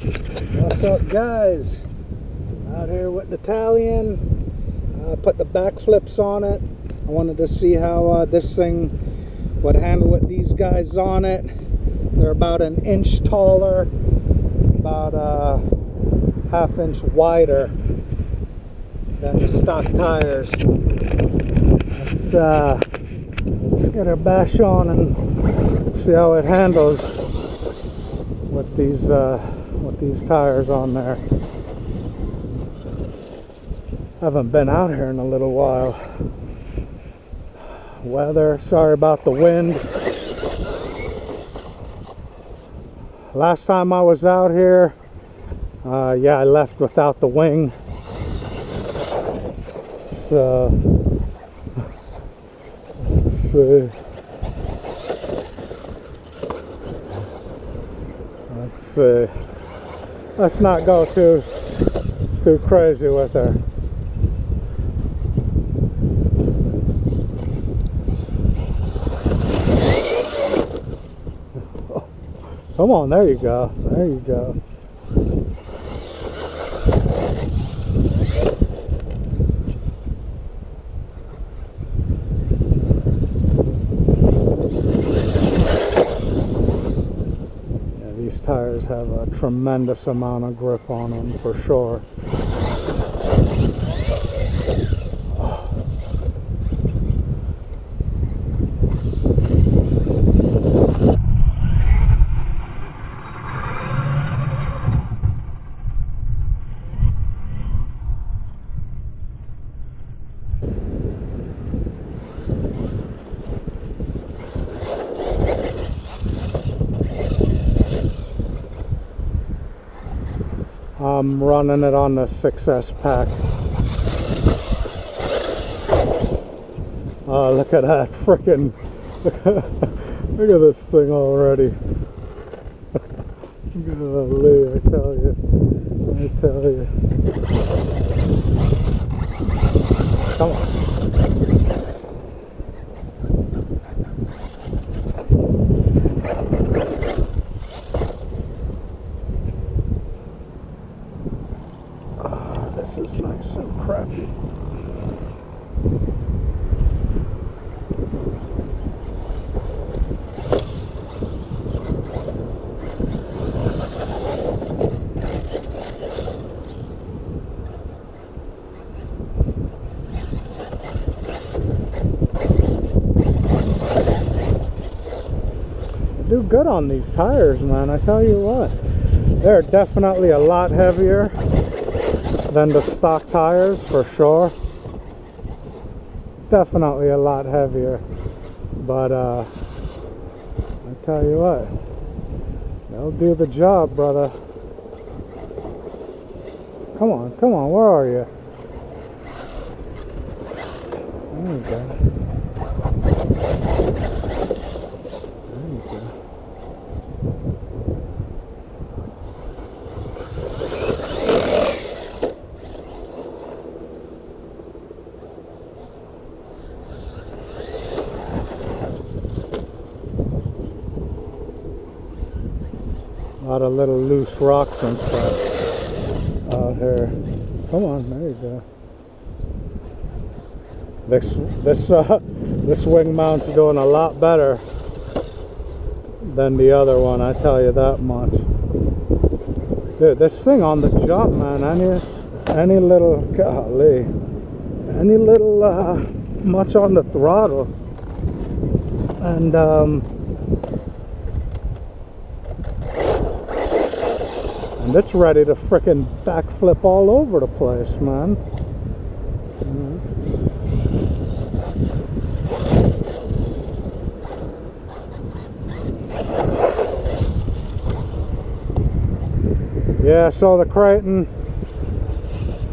What's up guys? Out here with the Talion. I put the back flips on it. I wanted to see how uh, this thing would handle with these guys on it. They're about an inch taller, about a uh, half inch wider than the stock tires. Let's, uh, let's get our bash on and see how it handles with these uh, with these tires on there. Haven't been out here in a little while. Weather, sorry about the wind. Last time I was out here, uh, yeah, I left without the wing. So, let's see. Let's see. Let's not go too too crazy with her. Come on, there you go. There you go. Yeah, these tires have a tremendous amount of grip on them for sure. I'm running it on the 6S pack. Oh, look at that freaking look at, this thing already. Golly, I tell you. I tell you. Come on. This is nice and crappy. Do good on these tires, man. I tell you what. They're definitely a lot heavier than the stock tires for sure. Definitely a lot heavier but uh I tell you what they'll do the job brother. Come on come on where are you? There you go there you go A lot of little loose rocks and stuff out here. Come on, there you go. This this uh, this wing mount's doing a lot better than the other one. I tell you that much. Dude, this thing on the job, man. Any any little golly, any little uh, much on the throttle, and um, and it's ready to frickin' backflip all over the place, man. Yeah, so the Kraton,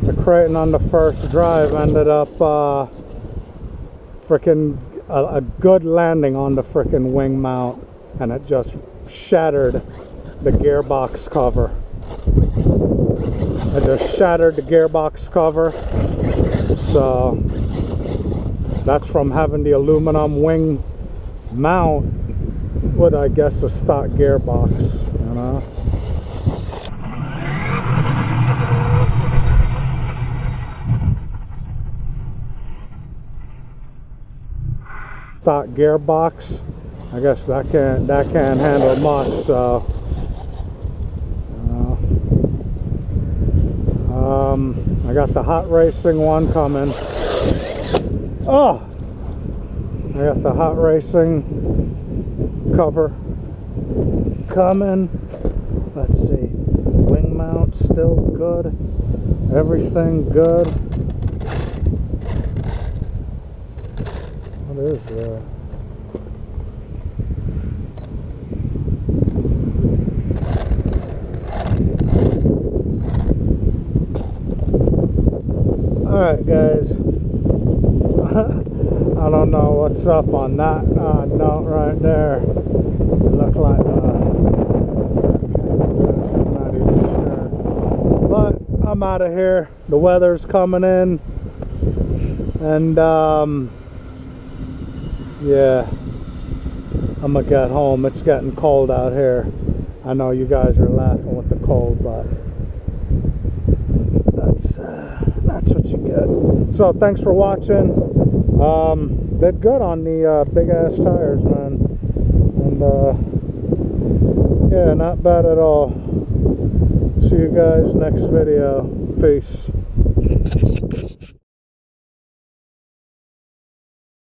the Kraton on the first drive ended up uh, frickin' a, a good landing on the frickin' wing mount, and it just shattered the gearbox cover. I just shattered the gearbox cover. So that's from having the aluminum wing mount with, I guess, a stock gearbox, you know. stock gearbox I guess that can't that can't handle much so um, I got the hot racing one coming. Oh, I got the hot racing cover coming. Let's see, wing mount still good. Everything good. What is that? Alright guys, I don't know what's up on that uh, note right there. It looked like uh, I'm. But I'm out of here. The weather's coming in. And um, yeah, I'm gonna get home. It's getting cold out here. I know you guys are laughing with the cold, but that's uh, that's what you get. So thanks for watching. Um, did good on the uh, big ass tires, man. And uh, yeah, not bad at all. See you guys next video. Peace.